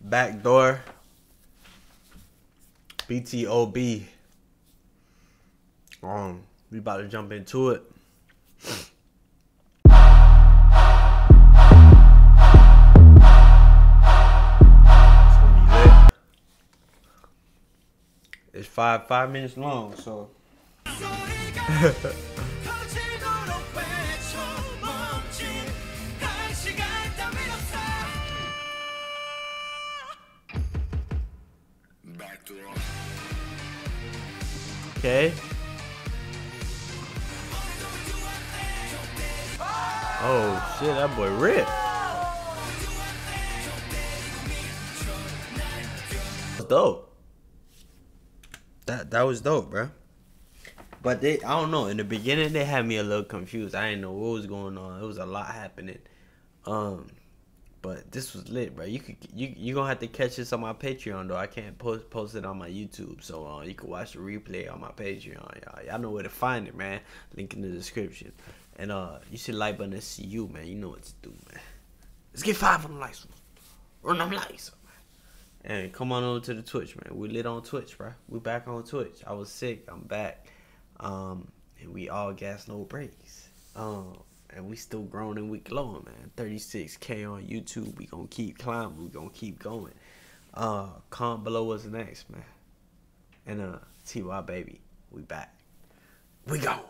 Backdoor. BTOB. Um, we about to jump into it. It's five five minutes long, so okay. Oh shit, that boy Rip. Dope. That that was dope, bro. But they, I don't know. In the beginning, they had me a little confused. I didn't know what was going on. It was a lot happening. Um, but this was lit, bro. You could you you gonna have to catch this on my Patreon though. I can't post post it on my YouTube, so uh, you can watch the replay on my Patreon. Y'all, y'all know where to find it, man. Link in the description. And uh, you should like button to see you, man. You know what to do, man. Let's get five on the likes, Run them lights. And come on over to the Twitch, man. We lit on Twitch, bro. We back on Twitch. I was sick. I'm back. Um, and we all gas no breaks. Um, and we still growing and we glowing, man. 36k on YouTube. We gonna keep climbing. We gonna keep going. Uh, comment below what's next, man. And uh, Twhy baby, we back. We go.